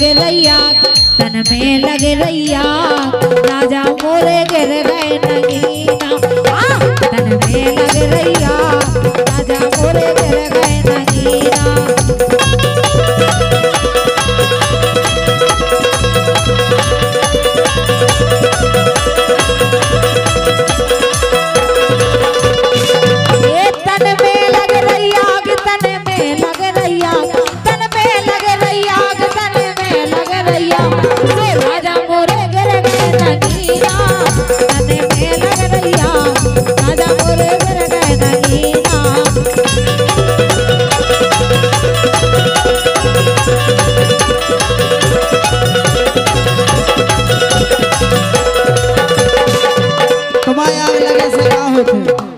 लग रैया तन में लग रैया राजा मोरे गिर गए नगीना। हाँ, तन में लग रैया राजा मोरे लगे से का होते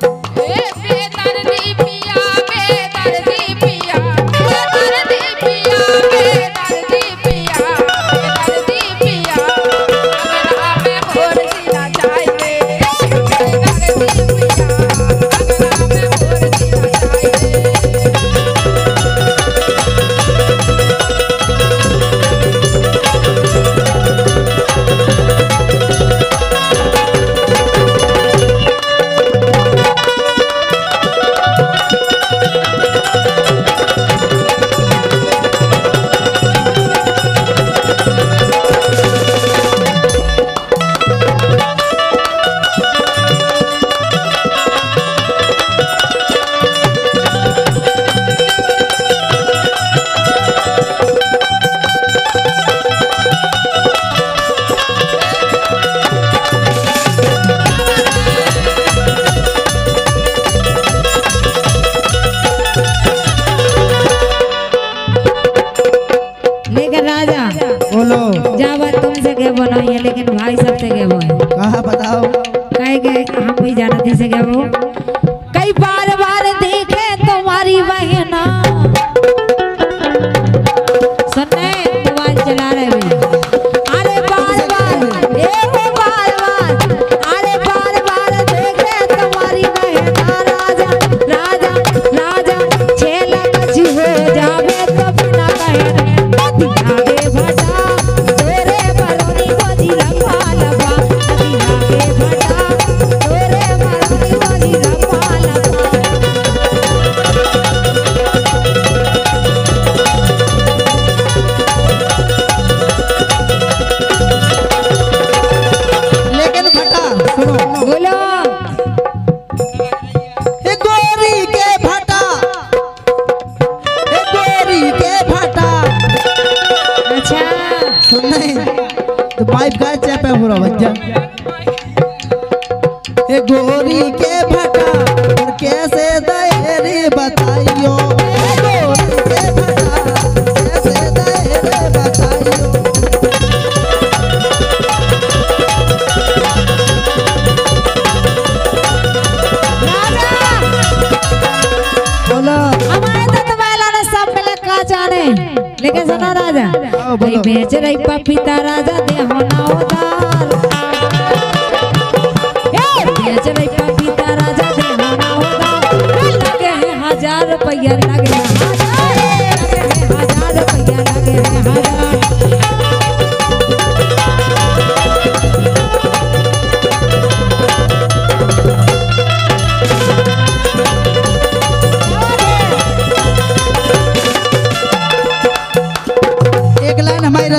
बाप पिता राजा देहो ना होता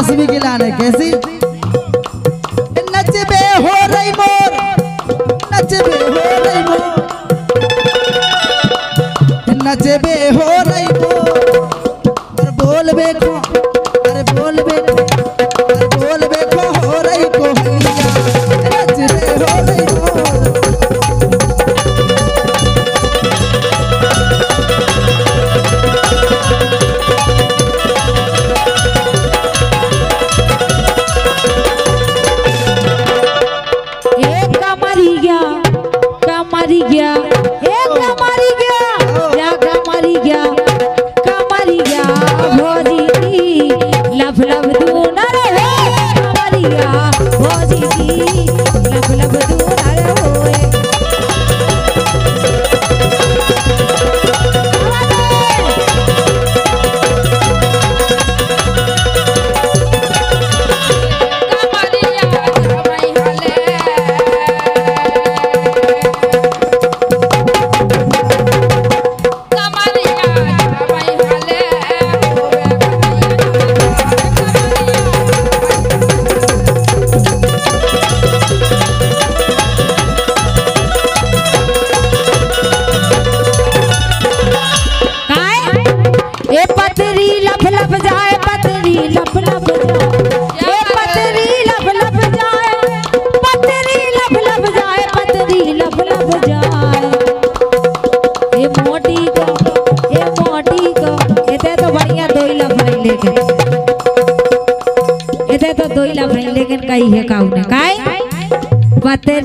nasıl bir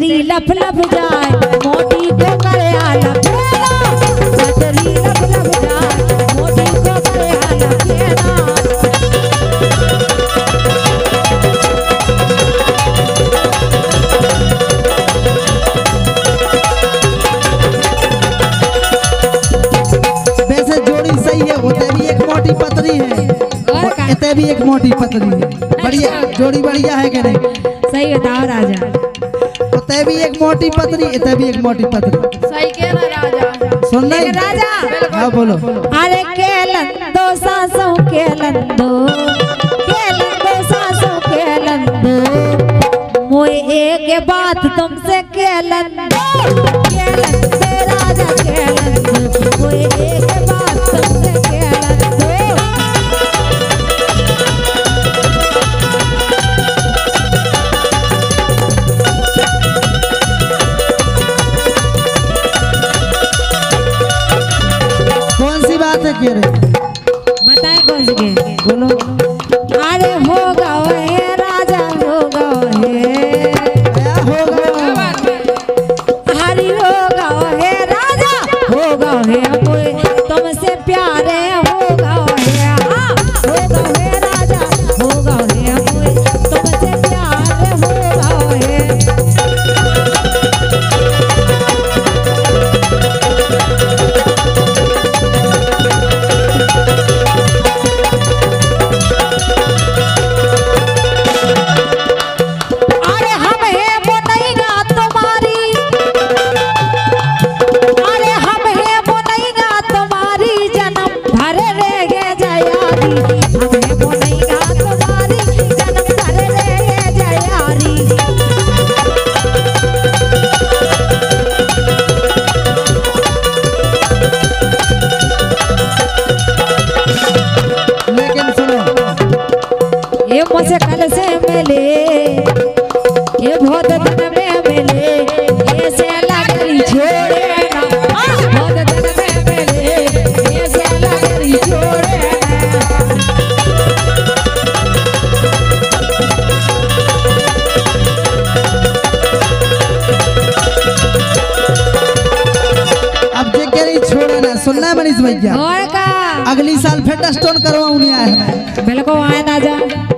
पतरी लफ लफ जाए मोटी को करे आला फेरा पतरी लफ लफ जाए मोटी को करे आला वैसे जोड़ी सही है होते भी एक मोटी पतली है। और इतने भी एक मोटी पतली है। बढ़िया जोड़ी बढ़िया है कि नहीं? सही बताओ राजा। होते भी एक मोटी पतरी ते भी एक मोटी पतरी। सही कह रहा राजा सुन नहीं राजा हाँ बोलो। अरे केलन दो सासों केलन दो। केलन दो सासों केलन दो। मोए एक बात तुमसे केलन दो। सी बात है ये मुझसे कल से मिले ये बहुत दिन में मिले ये से लगरी छोड़े सुनना है मनीष भैया? और अगली साल फिर डस्टोन करवाऊँ नहीं आया बिल्कुल आए ना जा।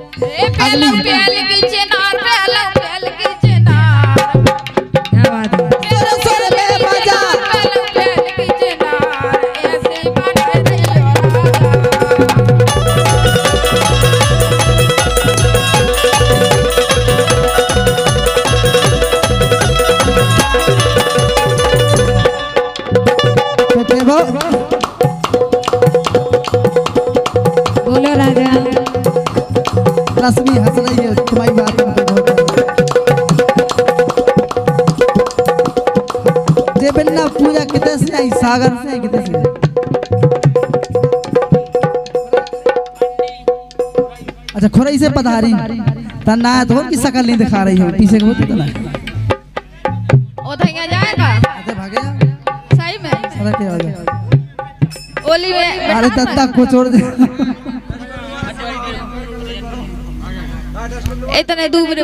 तो बोलो राजा। रश्मि हंस रही है तुम्हारी बात उनको बहुत जे बिन्ना पूजा कितने से आई? सागर से कितने से? अच्छा खोरई से पधारी। तना तो की शकल नहीं दिखा रही हो। पीछे के होती तो ना। ओ धैया जाएगा। अच्छा भागे। सही में। अरे दत्ता को छोड़ दे। इतने दूर